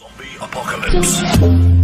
Zombie apocalypse.